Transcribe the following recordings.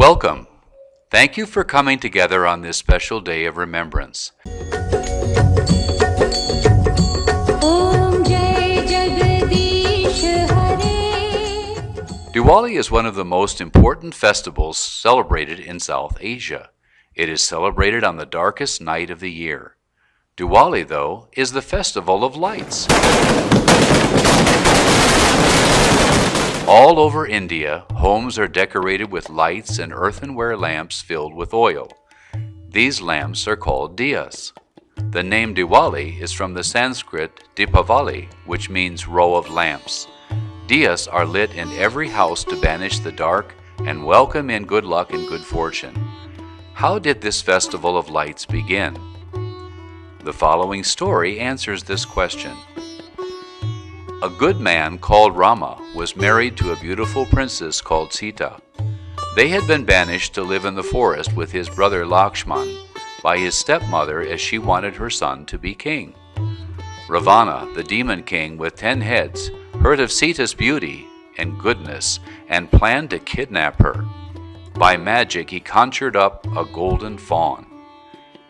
Welcome. Thank you for coming together on this special day of remembrance. Diwali is one of the most important festivals celebrated in South Asia. It is celebrated on the darkest night of the year. Diwali, though, is the festival of lights. All over India, homes are decorated with lights and earthenware lamps filled with oil. These lamps are called diyas. The name Diwali is from the Sanskrit Dipavali, which means row of lamps. Diyas are lit in every house to banish the dark and welcome in good luck and good fortune. How did this festival of lights begin? The following story answers this question. A good man called Rama was married to a beautiful princess called Sita. They had been banished to live in the forest with his brother Lakshman by his stepmother as she wanted her son to be king. Ravana, the demon king with ten heads, heard of Sita's beauty and goodness and planned to kidnap her. By magic, he conjured up a golden fawn.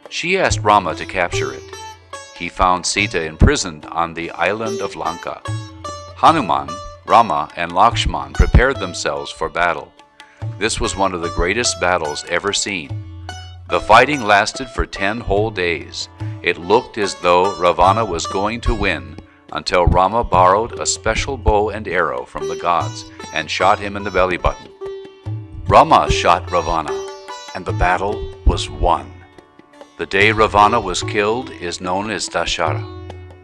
She asked Rama to capture it. He found Sita imprisoned on the island of Lanka. Hanuman, Rama, and Lakshman prepared themselves for battle. This was one of the greatest battles ever seen. The fighting lasted for ten whole days. It looked as though Ravana was going to win until Rama borrowed a special bow and arrow from the gods and shot him in the belly button. Rama shot Ravana, and the battle was won. The day Ravana was killed is known as Dashara,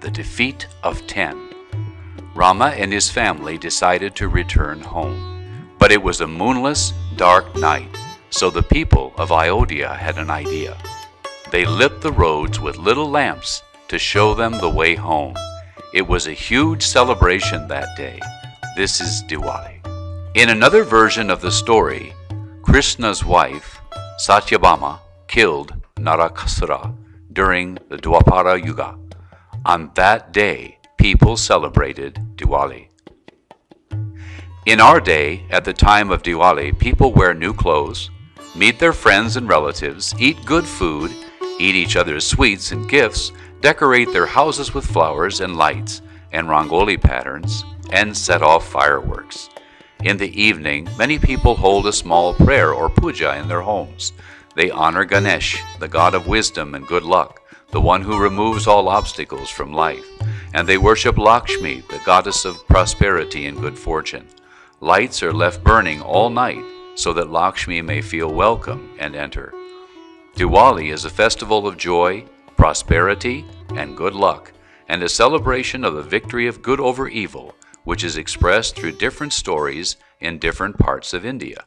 the defeat of ten. Rama and his family decided to return home. But it was a moonless, dark night, so the people of Ayodhya had an idea. They lit the roads with little lamps to show them the way home. It was a huge celebration that day. This is Diwali. In another version of the story, Krishna's wife, Satyabhama, killed Narakasura during the Dwapara Yuga. On that day, people celebrated Diwali. In our day, at the time of Diwali, people wear new clothes, meet their friends and relatives, eat good food, eat each other's sweets and gifts, decorate their houses with flowers and lights and rangoli patterns, and set off fireworks. In the evening, many people hold a small prayer or puja in their homes. They honor Ganesh, the god of wisdom and good luck, the one who removes all obstacles from life. And they worship Lakshmi, the goddess of prosperity and good fortune. Lights are left burning all night so that Lakshmi may feel welcome and enter. Diwali is a festival of joy, prosperity, and good luck, and a celebration of the victory of good over evil, which is expressed through different stories in different parts of India.